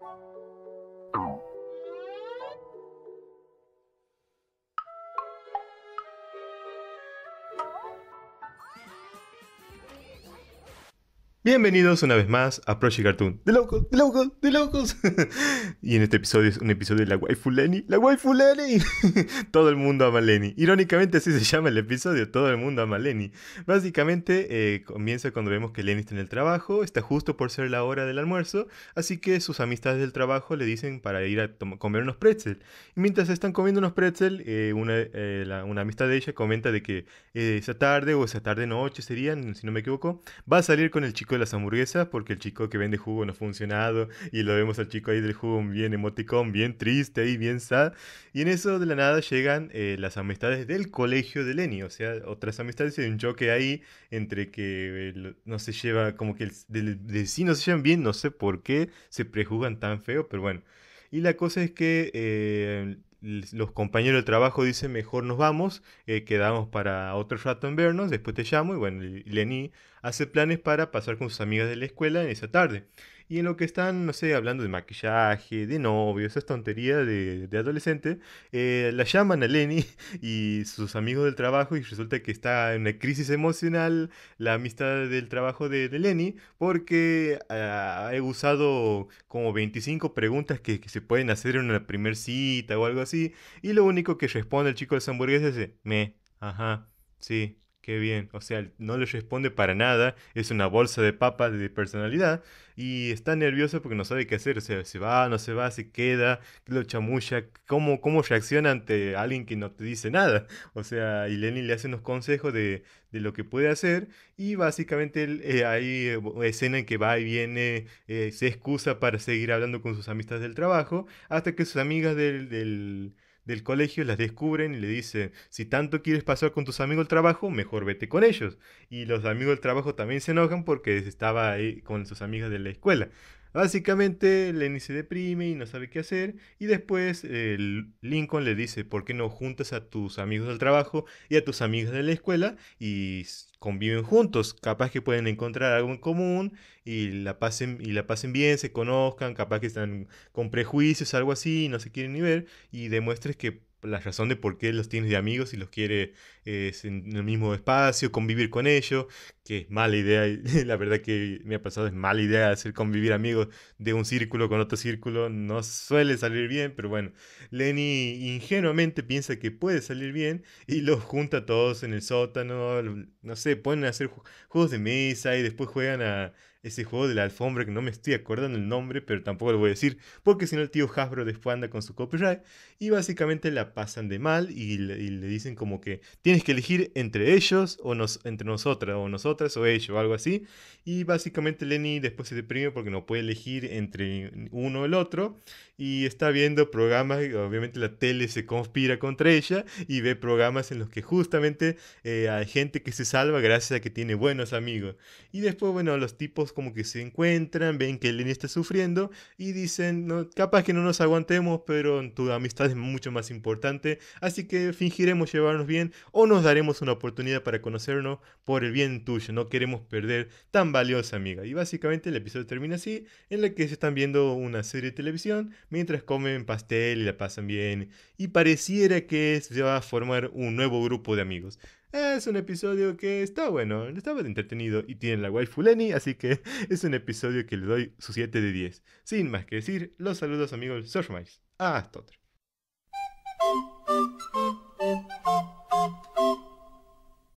Thank you. Bienvenidos una vez más a Project Cartoon. De locos, de locos, de locos. y en este episodio es un episodio de la waifu Lenny. ¡La waifu Lenny! todo el mundo ama Lenny. Irónicamente así se llama el episodio, todo el mundo ama Lenny. Básicamente eh, comienza cuando vemos que Lenny está en el trabajo, está justo por ser la hora del almuerzo, así que sus amistades del trabajo le dicen para ir a comer unos pretzel. Y mientras están comiendo unos pretzel, eh, una, eh, una, amistad de ella comenta de que esa tarde o esa tarde noche serían, si no me equivoco, va a salir con el chico de las hamburguesas porque el chico que vende jugo no ha funcionado y lo vemos al chico ahí del jugo bien emoticón, bien triste ahí, bien sad. Y en eso de la nada llegan eh, las amistades del colegio de Lenny, o sea, otras amistades y un choque ahí entre que eh, no se lleva, como que el, de, sí no se llevan bien, no sé por qué se prejuzgan tan feo, pero bueno. Y la cosa es que eh, los compañeros de trabajo dicen, mejor nos vamos, eh, quedamos para otro rato en vernos, después te llamo, y bueno, Lenny hace planes para pasar con sus amigas de la escuela en esa tarde. Y en lo que están, no sé, hablando de maquillaje, de novio, esas tonterías de, de adolescente, eh, la llaman a Lenny y sus amigos del trabajo y resulta que está en una crisis emocional la amistad del trabajo de, Lenny porque ha usado como 25 preguntas que, que, se pueden hacer en una primer cita o algo así y lo único que responde el chico de las hamburguesas es, me, ajá, sí, Qué bien, o sea, no le responde para nada, es una bolsa de papas de personalidad. Y está nervioso porque no sabe qué hacer, o sea, se va, no se va, se queda, lo chamulla, cómo, cómo reacciona ante alguien que no te dice nada. O sea, y Lenny le hace unos consejos de, de lo que puede hacer. Y básicamente eh, hay eh, escena en que va y viene, eh, se excusa para seguir hablando con sus amistades del trabajo hasta que sus amigas del del colegio las descubren y le dicen, si tanto quieres pasar con tus amigos del trabajo, mejor vete con ellos. Y los amigos del trabajo también se enojan porque estaba ahí con sus amigas de la escuela. Básicamente Lenny se deprime y no sabe qué hacer y después Lincoln le dice, ¿por qué no juntas a tus amigos del trabajo y a tus amigas de la escuela y conviven juntos? Capaz que pueden encontrar algo en común y la pasen, y la pasen bien, se conozcan, capaz que están con prejuicios, algo así, no se quieren ni ver y demuestres que la razón de por qué los tienes de amigos y los quiere en el mismo espacio, convivir con ellos, que es mala idea, la verdad que me ha pasado, es mala idea hacer convivir amigos de un círculo con otro círculo, no suele salir bien, pero bueno, Lenny ingenuamente piensa que puede salir bien y los junta todos en el sótano, no sé, ponen a hacer juegos de mesa y después juegan a ese juego de la alfombra que no me estoy acordando el nombre, pero tampoco lo voy a decir, porque si no el tío Hasbro después anda con su copyright y básicamente la pasan de mal y le, dicen como que tienes que elegir entre ellos o nos, entre nosotras o nosotras o ellos o algo así y básicamente Lenny después se deprime porque no puede elegir entre uno o el otro y está viendo programas, obviamente la tele se conspira contra ella y ve programas en los que justamente eh, hay gente que se salva gracias a que tiene buenos amigos. Y después, bueno, los tipos como que se encuentran, ven que Lenny está sufriendo y dicen, capaz que no nos aguantemos, pero tu amistad es mucho más importante, así que fingiremos llevarnos bien o nos daremos una oportunidad para conocernos por el bien tuyo, no queremos perder tan valiosa amiga. Y básicamente el episodio termina así, en el que se están viendo una serie de televisión, mientras comen pastel y la pasan bien, y pareciera que se va a formar un nuevo grupo de amigos. Es un episodio que está bueno, estaba entretenido y tiene la waifu Lenny, así que es un episodio que le doy su 7 de 10. Sin más que decir, los saludos amigos Surfmice. Hasta otro.